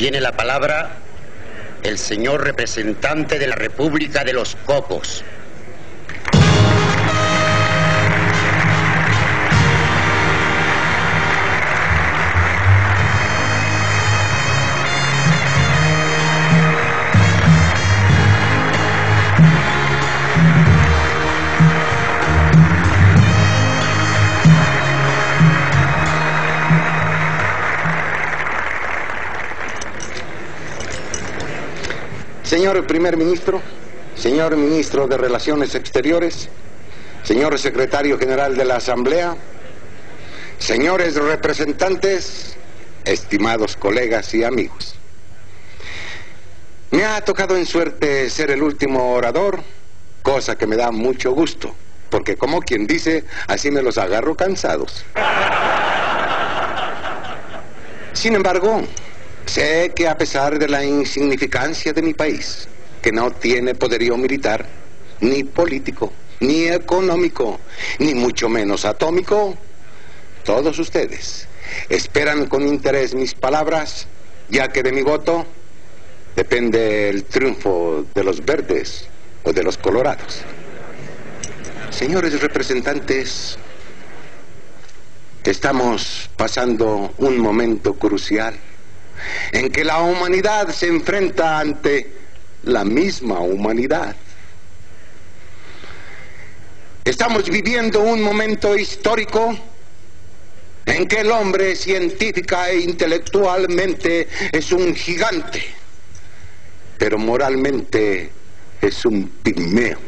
Tiene la palabra el señor representante de la República de los Cocos. Señor primer ministro, señor ministro de Relaciones Exteriores, señor secretario general de la Asamblea, señores representantes, estimados colegas y amigos. Me ha tocado en suerte ser el último orador, cosa que me da mucho gusto, porque como quien dice, así me los agarro cansados. Sin embargo, Sé que a pesar de la insignificancia de mi país, que no tiene poderío militar, ni político, ni económico, ni mucho menos atómico, todos ustedes esperan con interés mis palabras, ya que de mi voto depende el triunfo de los verdes o de los colorados. Señores representantes, estamos pasando un momento crucial en que la humanidad se enfrenta ante la misma humanidad. Estamos viviendo un momento histórico en que el hombre científica e intelectualmente es un gigante, pero moralmente es un pigmeo.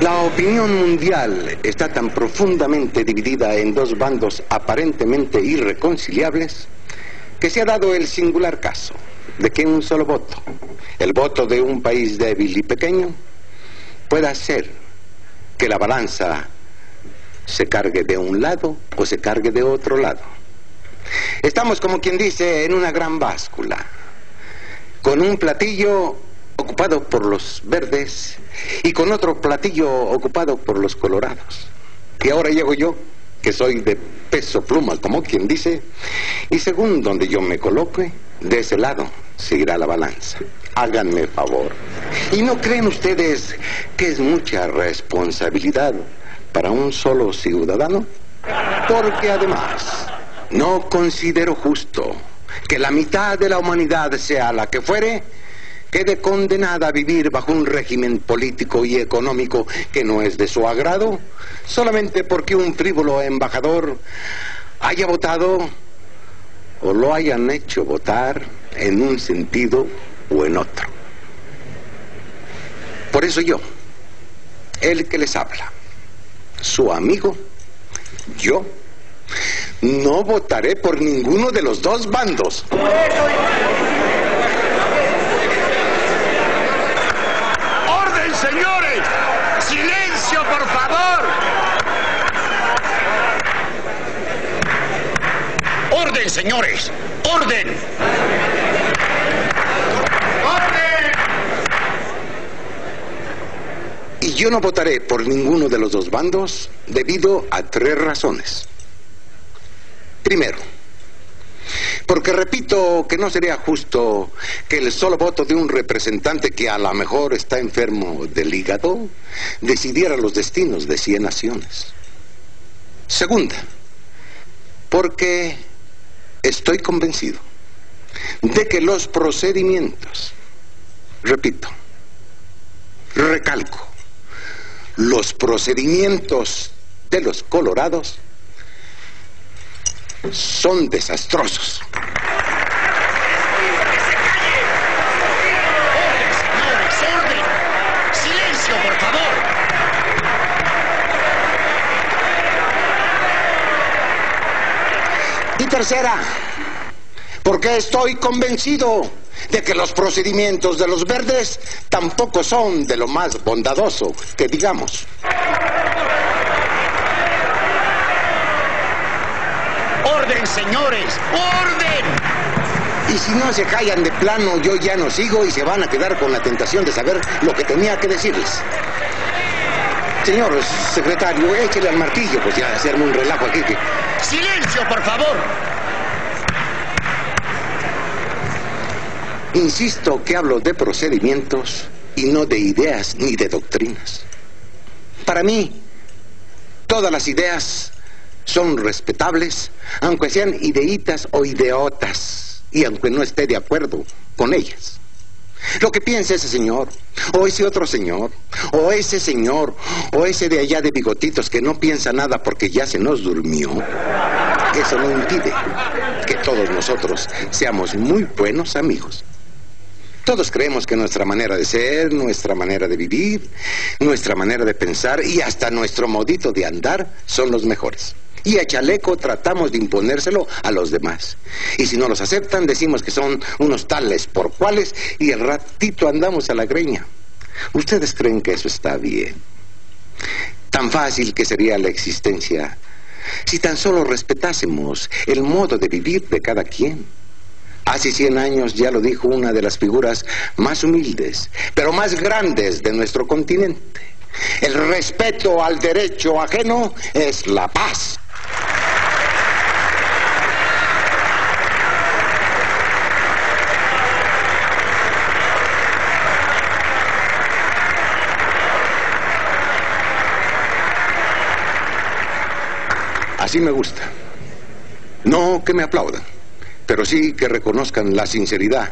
La opinión mundial está tan profundamente dividida en dos bandos aparentemente irreconciliables que se ha dado el singular caso de que un solo voto, el voto de un país débil y pequeño, pueda hacer que la balanza se cargue de un lado o se cargue de otro lado. Estamos, como quien dice, en una gran báscula, con un platillo ocupado por los verdes y con otro platillo ocupado por los colorados. Y ahora llego yo que soy de peso pluma, como quien dice, y según donde yo me coloque, de ese lado seguirá la balanza. Háganme favor. ¿Y no creen ustedes que es mucha responsabilidad para un solo ciudadano? Porque además, no considero justo que la mitad de la humanidad sea la que fuere, quede condenada a vivir bajo un régimen político y económico que no es de su agrado, solamente porque un frívolo embajador haya votado o lo hayan hecho votar en un sentido o en otro. Por eso yo, el que les habla, su amigo, yo, no votaré por ninguno de los dos bandos. señores! ¡Silencio, por favor! ¡Orden, señores! ¡Orden! ¡Orden! Y yo no votaré por ninguno de los dos bandos debido a tres razones. Primero, porque repito que no sería justo que el solo voto de un representante que a lo mejor está enfermo del hígado decidiera los destinos de cien naciones. Segunda, porque estoy convencido de que los procedimientos, repito, recalco, los procedimientos de los colorados son desastrosos. ¡Silencio, por favor! Y tercera, porque estoy convencido de que los procedimientos de los verdes tampoco son de lo más bondadoso que digamos. ¡Orden, señores! ¡Orden! Y si no se callan de plano, yo ya no sigo y se van a quedar con la tentación de saber lo que tenía que decirles. Señor secretario, échele al martillo, pues ya hacerme un relajo aquí. Que... ¡Silencio, por favor! Insisto que hablo de procedimientos y no de ideas ni de doctrinas. Para mí, todas las ideas son respetables, aunque sean ideitas o ideotas, y aunque no esté de acuerdo con ellas. Lo que piensa ese señor, o ese otro señor, o ese señor, o ese de allá de bigotitos que no piensa nada porque ya se nos durmió, eso no impide que todos nosotros seamos muy buenos amigos. Todos creemos que nuestra manera de ser, nuestra manera de vivir, nuestra manera de pensar y hasta nuestro modito de andar son los mejores. Y a chaleco tratamos de imponérselo a los demás. Y si no los aceptan, decimos que son unos tales por cuales y el ratito andamos a la greña. ¿Ustedes creen que eso está bien? Tan fácil que sería la existencia si tan solo respetásemos el modo de vivir de cada quien. Hace 100 años ya lo dijo una de las figuras más humildes, pero más grandes de nuestro continente. El respeto al derecho ajeno es la paz. Así me gusta. No que me aplaudan pero sí que reconozcan la sinceridad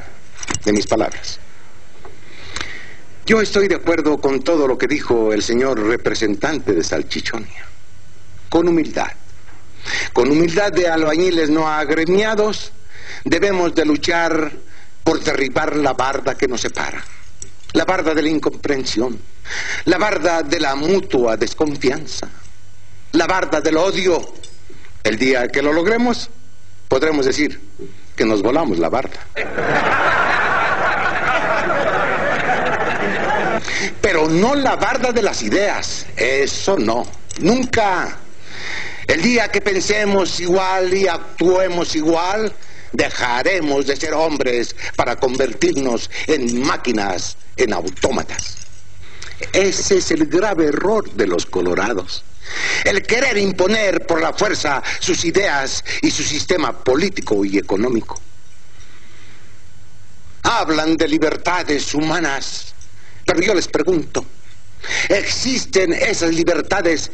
de mis palabras. Yo estoy de acuerdo con todo lo que dijo el señor representante de Salchichonia, con humildad. Con humildad de albañiles no agremiados, debemos de luchar por derribar la barda que nos separa, la barda de la incomprensión, la barda de la mutua desconfianza, la barda del odio. El día que lo logremos, podremos decir que nos volamos la barda. Pero no la barda de las ideas, eso no, nunca. El día que pensemos igual y actuemos igual, dejaremos de ser hombres para convertirnos en máquinas, en autómatas. Ese es el grave error de los colorados. El querer imponer por la fuerza sus ideas y su sistema político y económico. Hablan de libertades humanas, pero yo les pregunto, ¿existen esas libertades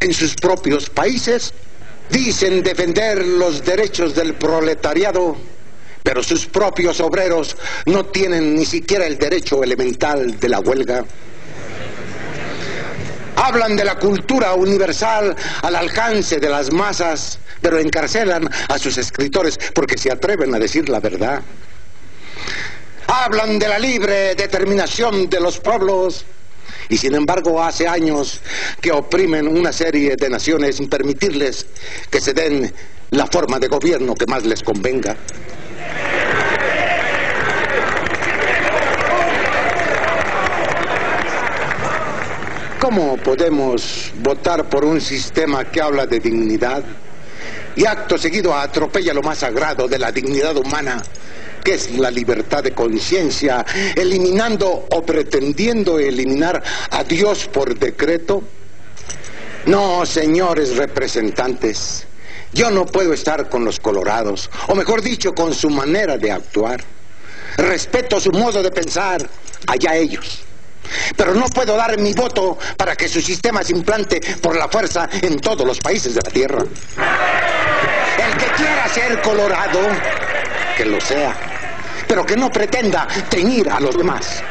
en sus propios países? Dicen defender los derechos del proletariado, pero sus propios obreros no tienen ni siquiera el derecho elemental de la huelga. Hablan de la cultura universal al alcance de las masas, pero encarcelan a sus escritores porque se atreven a decir la verdad. Hablan de la libre determinación de los pueblos y sin embargo hace años que oprimen una serie de naciones sin permitirles que se den la forma de gobierno que más les convenga. ¿Cómo podemos votar por un sistema que habla de dignidad y acto seguido atropella lo más sagrado de la dignidad humana, que es la libertad de conciencia, eliminando o pretendiendo eliminar a Dios por decreto? No, señores representantes, yo no puedo estar con los colorados, o mejor dicho, con su manera de actuar. Respeto su modo de pensar, allá ellos. Pero no puedo dar mi voto para que su sistema se implante por la fuerza en todos los países de la Tierra. El que quiera ser colorado, que lo sea, pero que no pretenda teñir a los demás.